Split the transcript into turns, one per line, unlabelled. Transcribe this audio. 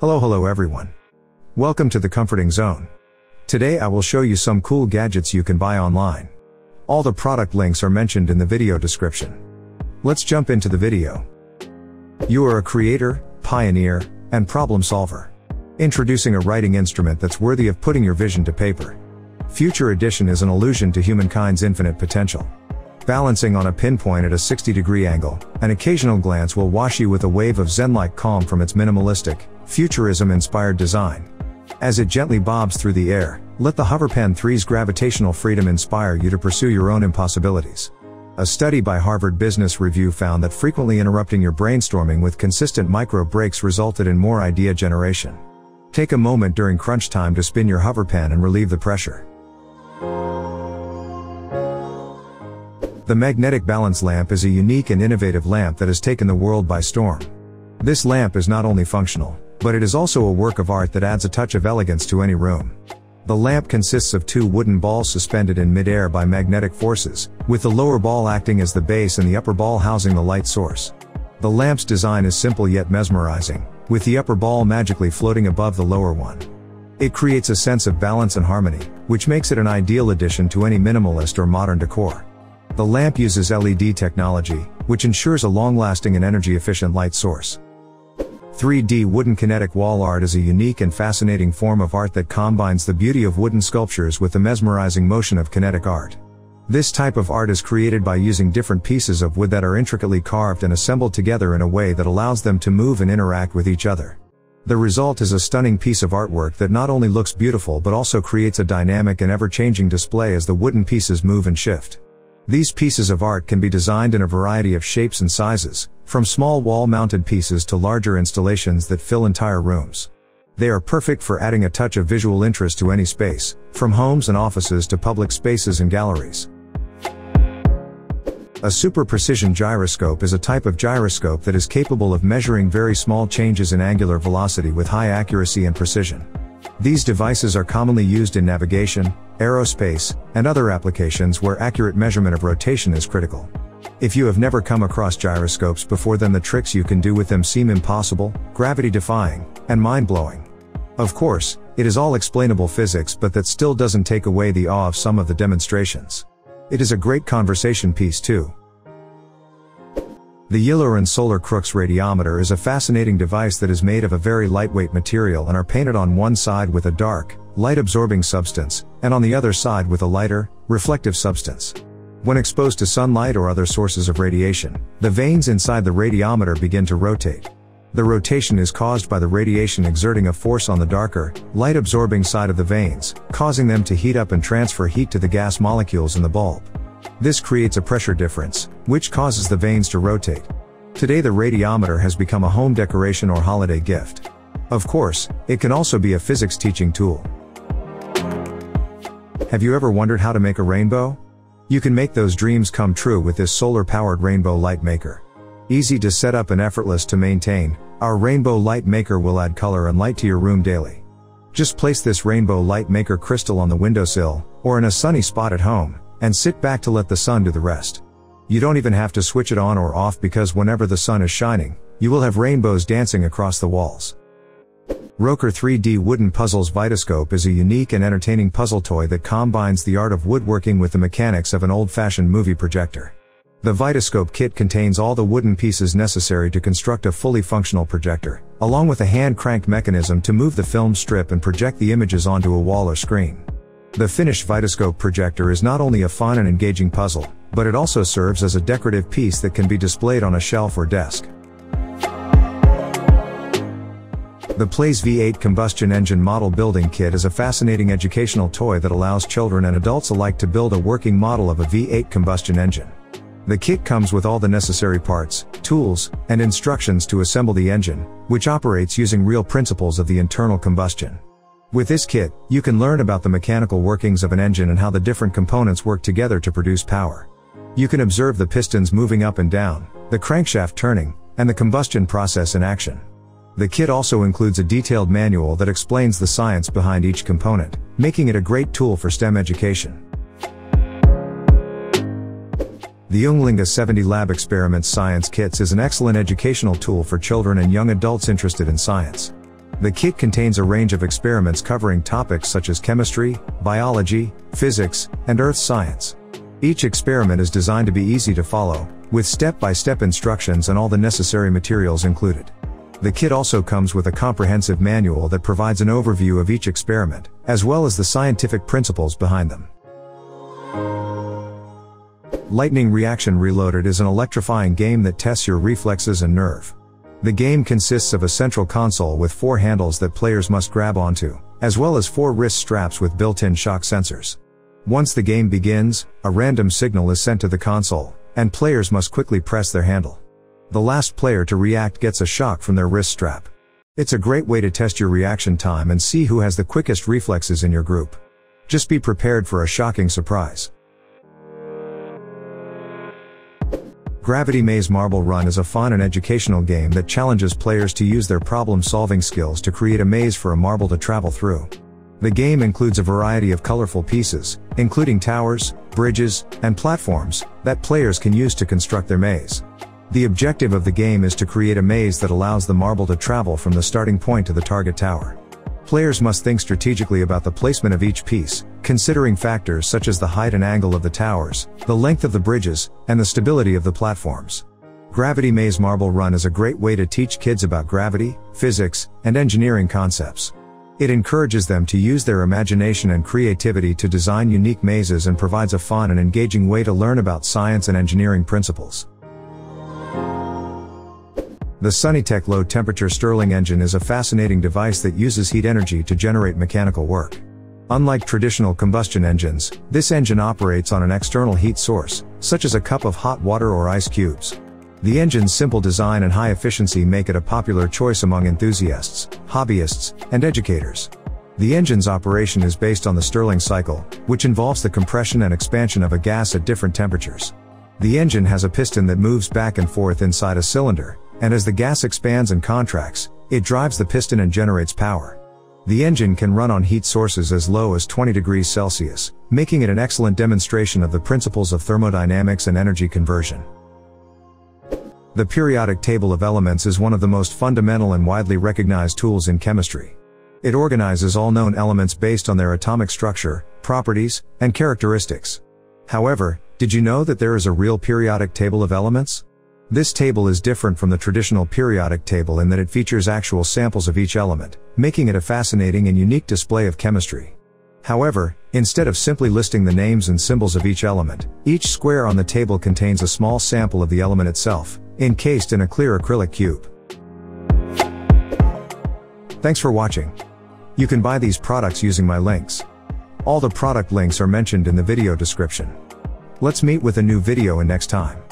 Hello hello everyone. Welcome to the Comforting Zone. Today I will show you some cool gadgets you can buy online. All the product links are mentioned in the video description. Let's jump into the video. You are a creator, pioneer, and problem solver. Introducing a writing instrument that's worthy of putting your vision to paper. Future Edition is an allusion to humankind's infinite potential. Balancing on a pinpoint at a 60 degree angle, an occasional glance will wash you with a wave of zen like calm from its minimalistic, futurism inspired design. As it gently bobs through the air, let the Hoverpen 3's gravitational freedom inspire you to pursue your own impossibilities. A study by Harvard Business Review found that frequently interrupting your brainstorming with consistent micro breaks resulted in more idea generation. Take a moment during crunch time to spin your Hoverpen and relieve the pressure. The magnetic balance lamp is a unique and innovative lamp that has taken the world by storm. This lamp is not only functional, but it is also a work of art that adds a touch of elegance to any room. The lamp consists of two wooden balls suspended in midair by magnetic forces, with the lower ball acting as the base and the upper ball housing the light source. The lamp's design is simple yet mesmerizing, with the upper ball magically floating above the lower one. It creates a sense of balance and harmony, which makes it an ideal addition to any minimalist or modern decor. The lamp uses LED technology, which ensures a long-lasting and energy-efficient light source. 3D wooden kinetic wall art is a unique and fascinating form of art that combines the beauty of wooden sculptures with the mesmerizing motion of kinetic art. This type of art is created by using different pieces of wood that are intricately carved and assembled together in a way that allows them to move and interact with each other. The result is a stunning piece of artwork that not only looks beautiful but also creates a dynamic and ever-changing display as the wooden pieces move and shift. These pieces of art can be designed in a variety of shapes and sizes, from small wall-mounted pieces to larger installations that fill entire rooms. They are perfect for adding a touch of visual interest to any space, from homes and offices to public spaces and galleries. A super precision gyroscope is a type of gyroscope that is capable of measuring very small changes in angular velocity with high accuracy and precision. These devices are commonly used in navigation, aerospace, and other applications where accurate measurement of rotation is critical. If you have never come across gyroscopes before then the tricks you can do with them seem impossible, gravity defying, and mind blowing. Of course, it is all explainable physics but that still doesn't take away the awe of some of the demonstrations. It is a great conversation piece too. The Yiluren Solar Crookes radiometer is a fascinating device that is made of a very lightweight material and are painted on one side with a dark, light-absorbing substance, and on the other side with a lighter, reflective substance. When exposed to sunlight or other sources of radiation, the vanes inside the radiometer begin to rotate. The rotation is caused by the radiation exerting a force on the darker, light-absorbing side of the vanes, causing them to heat up and transfer heat to the gas molecules in the bulb. This creates a pressure difference, which causes the vanes to rotate. Today the radiometer has become a home decoration or holiday gift. Of course, it can also be a physics teaching tool. Have you ever wondered how to make a rainbow? You can make those dreams come true with this solar powered rainbow light maker. Easy to set up and effortless to maintain, our rainbow light maker will add color and light to your room daily. Just place this rainbow light maker crystal on the windowsill, or in a sunny spot at home, and sit back to let the sun do the rest. You don't even have to switch it on or off because whenever the sun is shining, you will have rainbows dancing across the walls. ROKR 3D Wooden Puzzles Vitascope is a unique and entertaining puzzle toy that combines the art of woodworking with the mechanics of an old-fashioned movie projector. The Vitascope kit contains all the wooden pieces necessary to construct a fully functional projector, along with a hand-cranked mechanism to move the film strip and project the images onto a wall or screen. The finished Vitascope projector is not only a fun and engaging puzzle, but it also serves as a decorative piece that can be displayed on a shelf or desk. The Playz V8 combustion engine model building kit is a fascinating educational toy that allows children and adults alike to build a working model of a V8 combustion engine. The kit comes with all the necessary parts, tools, and instructions to assemble the engine, which operates using real principles of the internal combustion. With this kit, you can learn about the mechanical workings of an engine and how the different components work together to produce power. You can observe the pistons moving up and down, the crankshaft turning, and the combustion process in action. The kit also includes a detailed manual that explains the science behind each component, making it a great tool for STEM education. The Junglinga 70 Lab Experiments Science Kits is an excellent educational tool for children and young adults interested in science. The kit contains a range of experiments covering topics such as chemistry, biology, physics, and earth science. Each experiment is designed to be easy to follow, with step-by-step instructions and all the necessary materials included. The kit also comes with a comprehensive manual that provides an overview of each experiment, as well as the scientific principles behind them. Lightning Reaction Reloaded is an electrifying game that tests your reflexes and nerve. The game consists of a central console with four handles that players must grab onto, as well as four wrist straps with built-in shock sensors. Once the game begins, a random signal is sent to the console, and players must quickly press their handle. The last player to react gets a shock from their wrist strap. It's a great way to test your reaction time and see who has the quickest reflexes in your group. Just be prepared for a shocking surprise. Gravity Maze Marble Run is a fun and educational game that challenges players to use their problem-solving skills to create a maze for a marble to travel through. The game includes a variety of colorful pieces, including towers, bridges, and platforms, that players can use to construct their maze. The objective of the game is to create a maze that allows the marble to travel from the starting point to the target tower. Players must think strategically about the placement of each piece, considering factors such as the height and angle of the towers, the length of the bridges, and the stability of the platforms. Gravity Maze Marble Run is a great way to teach kids about gravity, physics, and engineering concepts. It encourages them to use their imagination and creativity to design unique mazes and provides a fun and engaging way to learn about science and engineering principles. The Sunnytech low temperature Stirling engine is a fascinating device that uses heat energy to generate mechanical work. Unlike traditional combustion engines, this engine operates on an external heat source, such as a cup of hot water or ice cubes. The engine's simple design and high efficiency make it a popular choice among enthusiasts, hobbyists, and educators. The engine's operation is based on the Stirling cycle, which involves the compression and expansion of a gas at different temperatures. The engine has a piston that moves back and forth inside a cylinder, and as the gas expands and contracts, it drives the piston and generates power. The engine can run on heat sources as low as 20 degrees Celsius, making it an excellent demonstration of the principles of thermodynamics and energy conversion. The periodic table of elements is one of the most fundamental and widely recognized tools in chemistry. It organizes all known elements based on their atomic structure, properties, and characteristics. However, did you know that there is a real periodic table of elements? This table is different from the traditional periodic table in that it features actual samples of each element, making it a fascinating and unique display of chemistry. However, instead of simply listing the names and symbols of each element, each square on the table contains a small sample of the element itself, encased in a clear acrylic cube. Thanks for watching. You can buy these products using my links. All the product links are mentioned in the video description. Let's meet with a new video in next time.